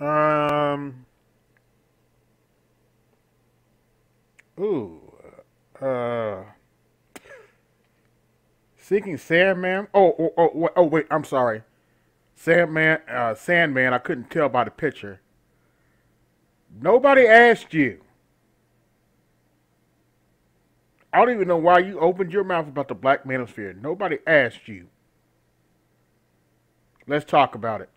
Um. Ooh. Uh. Sinking Sandman. Oh, oh, oh, oh, wait. I'm sorry. Sandman. Uh, Sandman. I couldn't tell by the picture. Nobody asked you. I don't even know why you opened your mouth about the Black Manosphere. Nobody asked you. Let's talk about it.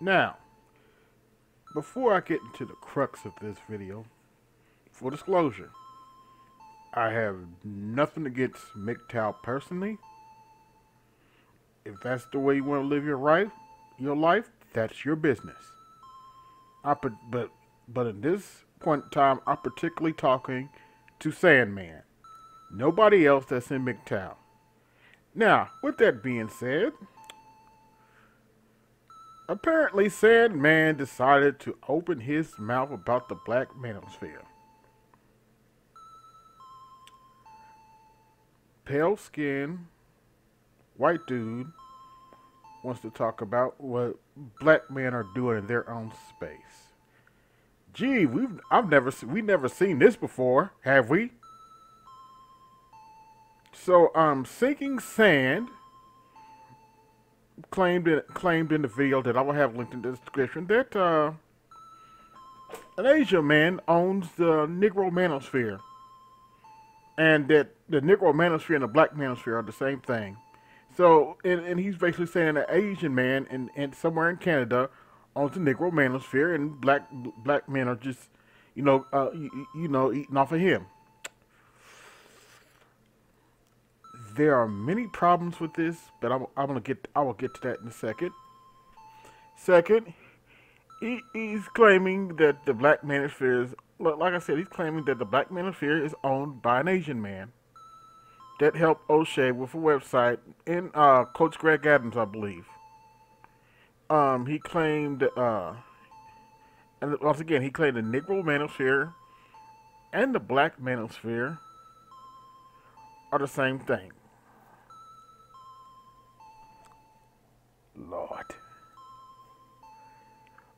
Now, before I get into the crux of this video, full disclosure, I have nothing against MGTOW personally. If that's the way you want to live your life, your life, that's your business. I but but in this point in time, I'm particularly talking to Sandman. Nobody else that's in MGTOW. Now, with that being said, Apparently, Sandman decided to open his mouth about the Black Manosphere. Pale skin, white dude wants to talk about what black men are doing in their own space. Gee, we've I've never we never seen this before, have we? So, um, sinking sand claimed in, claimed in the video that I will have linked in the description that uh, an Asian man owns the Negro Manosphere, and that the Negro Manosphere and the Black Manosphere are the same thing. So, and, and he's basically saying an Asian man in, in somewhere in Canada owns the Negro Manosphere, and black black men are just, you know, uh, you, you know, eating off of him. There are many problems with this, but I'm, I'm gonna get I will get to that in a second. Second, he, he's claiming that the Black Manosphere is like I said, he's claiming that the Black Manosphere is owned by an Asian man that helped O'Shea with a website in uh, Coach Greg Adams, I believe. Um, he claimed, uh, and once again, he claimed the Negro Manosphere and the Black Manosphere are the same thing. Lord.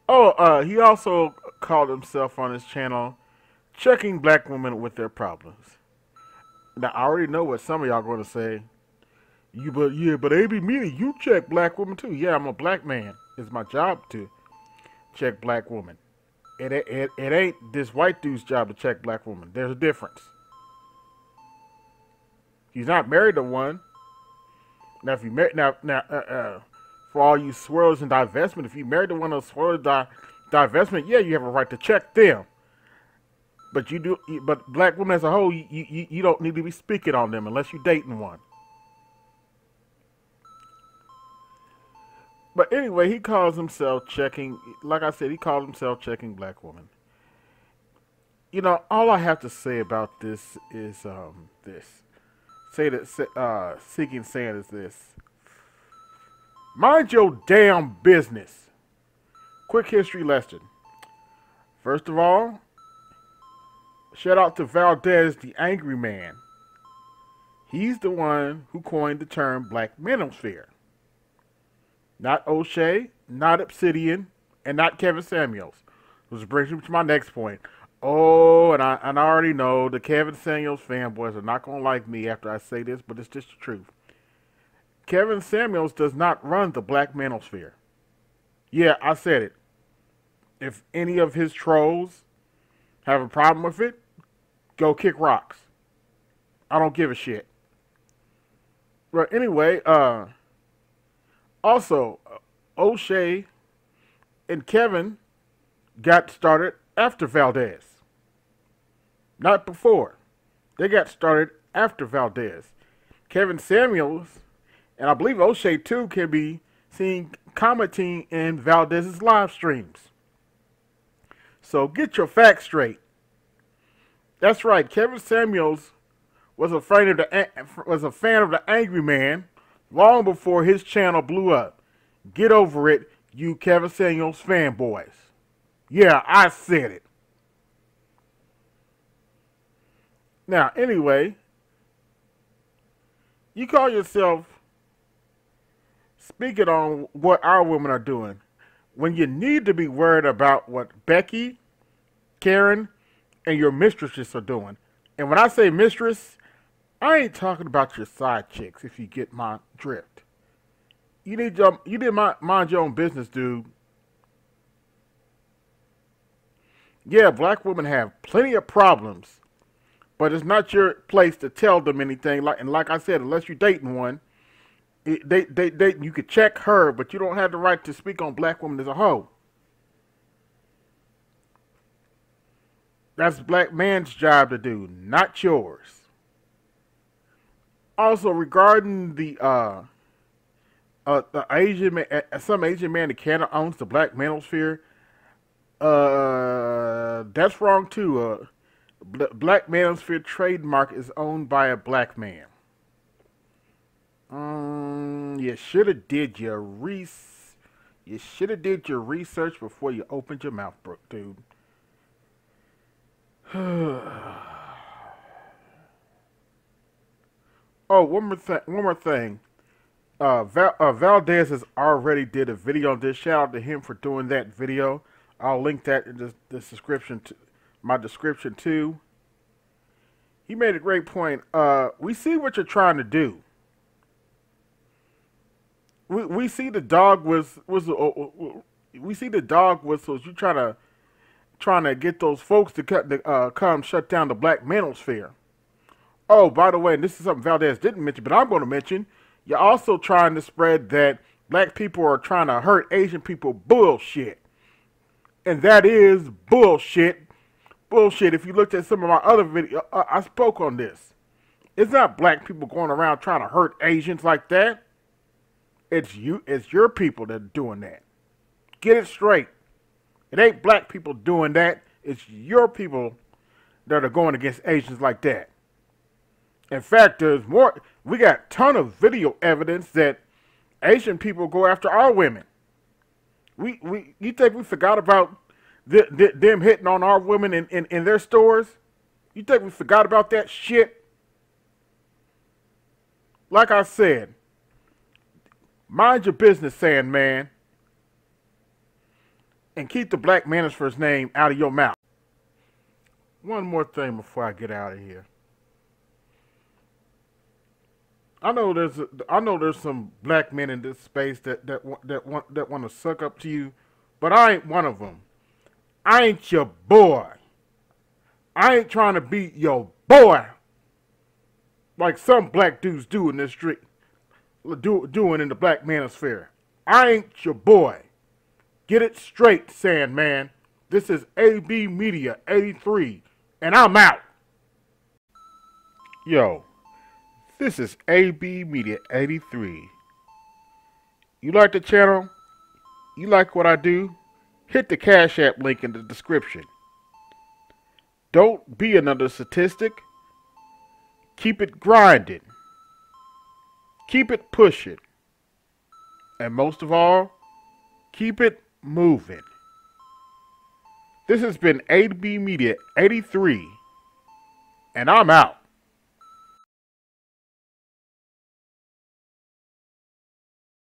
Oh, uh, he also called himself on his channel checking black women with their problems. Now I already know what some of y'all going to say. You but yeah, but AB Media, you check black women too. Yeah, I'm a black man. It's my job to check black women. It, it, it ain't this white dude's job to check black women. There's a difference. He's not married to one. Now, if you married, now, now, uh, uh, for all you swirls and divestment. If you married to one of those swirls di- divestment, yeah, you have a right to check them. But you do, but black women as a whole, you, you, you don't need to be speaking on them unless you're dating one. But anyway, he calls himself checking. Like I said, he calls himself checking black woman. You know, all I have to say about this is um, this. Say that uh, sinking sand is this. Mind your damn business. Quick history lesson. First of all, shout out to Valdez, the angry man. He's the one who coined the term Black Manosphere. Not O'Shea, not Obsidian, and not Kevin Samuels. Which brings me to my next point. Oh, and I, and I already know the Kevin Samuels fanboys are not going to like me after I say this, but it's just the truth. Kevin Samuels does not run the Black Manosphere. Yeah, I said it. If any of his trolls have a problem with it, go kick rocks. I don't give a shit. But anyway, uh, also, O'Shea and Kevin got started after Valdez. Not before. They got started after Valdez. Kevin Samuels and I believe O'Shea too can be seen commenting in Valdez's live streams. So get your facts straight. That's right. Kevin Samuels was a fan of the was a fan of the Angry Man, long before his channel blew up. Get over it, you Kevin Samuels fanboys. Yeah, I said it. Now, anyway, you call yourself speaking on what our women are doing when you need to be worried about what Becky, Karen, and your mistresses are doing. And when I say mistress, I ain't talking about your side chicks if you get my drift. You need your, you need mind, mind your own business, dude. Yeah, black women have plenty of problems, but it's not your place to tell them anything. Like and like I said, unless you're dating one, it, they, they, they, you could check her, but you don't have the right to speak on black women as a whole. That's black man's job to do, not yours. Also, regarding the uh, uh, the Asian man, uh, some Asian man in Canada owns the black manosphere. Uh, that's wrong too. Uh, black manosphere trademark is owned by a black man. Um, you should have did your re. You should have did your research before you opened your mouth, bro, dude. oh, one more thing. One more thing. Uh, Val, uh, Valdez has already did a video on this. Shout out to him for doing that video. I'll link that in the, the description, to, my description too. He made a great point. Uh, we see what you're trying to do. We we see the dog was was uh, uh we see the dog whistles. You trying to trying to get those folks to cut the, uh, come shut down the black manosphere. Oh, by the way, and this is something Valdez didn't mention, but I'm going to mention. You're also trying to spread that black people are trying to hurt Asian people bullshit. And that is bullshit. Bullshit. If you looked at some of my other videos, uh, I spoke on this. It's not black people going around trying to hurt Asians like that. It's you. It's your people that are doing that. Get it straight. It ain't black people doing that. It's your people that are going against Asians like that. In fact, there's more. We got ton of video evidence that Asian people go after our women. We we you think we forgot about the, the, them hitting on our women in, in, in their stores? You think we forgot about that shit? Like I said, mind your business, Sandman and keep the black manosphere's name out of your mouth. One more thing before I get out of here. I know there's a, I know there's some black men in this space that that that want that want to suck up to you, but I ain't one of them. I ain't your boy. I ain't trying to be your boy like some black dudes do in this street, do, doing in the black manosphere. I ain't your boy. Get it straight, Sandman. This is AB Media 83, and I'm out. Yo, this is AB Media 83. You like the channel? You like what I do? Hit the Cash App link in the description. Don't be another statistic. Keep it grinding. Keep it pushing. And most of all, keep it moving. This has been AB Media 83, and I'm out.